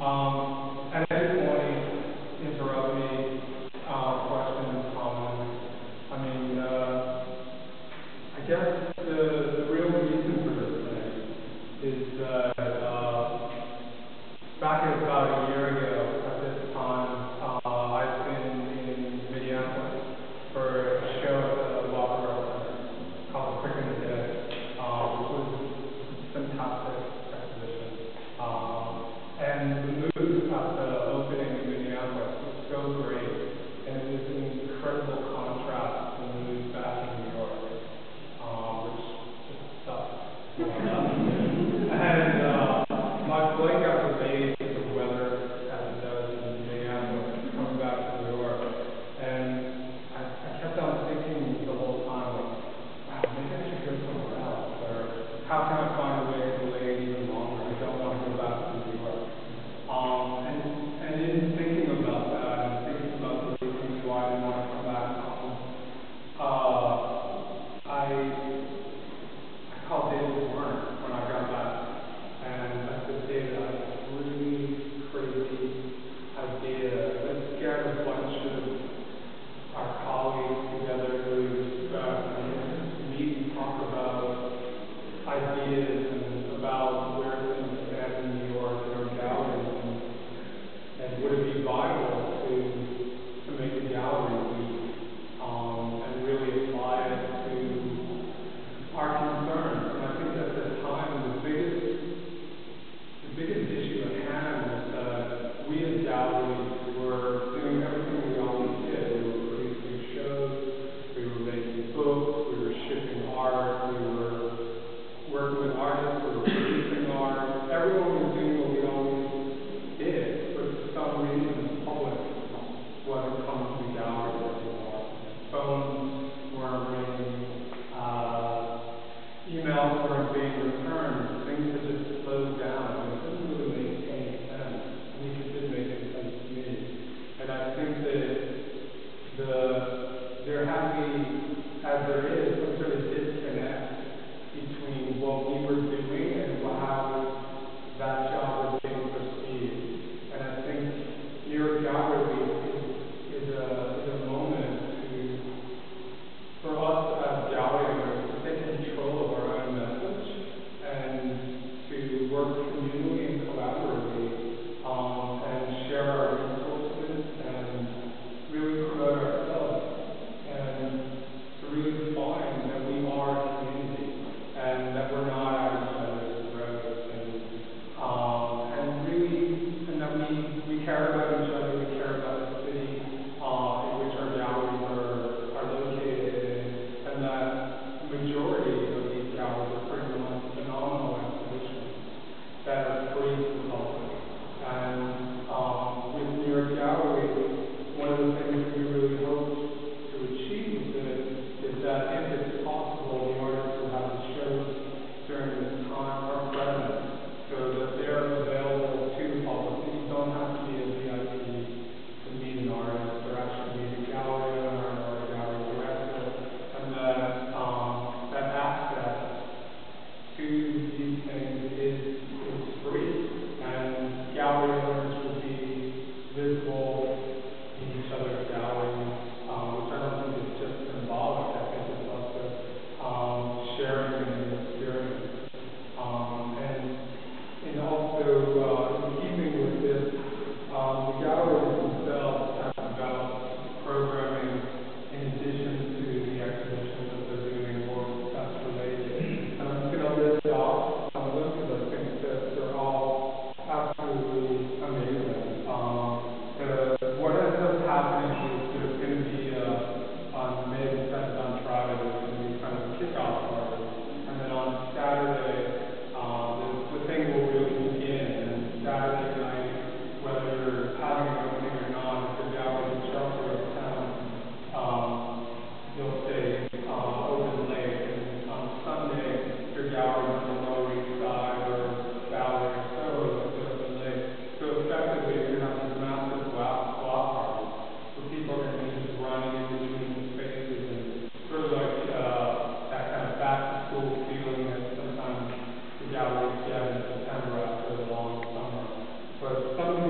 Um, and down in September after the long summer. But some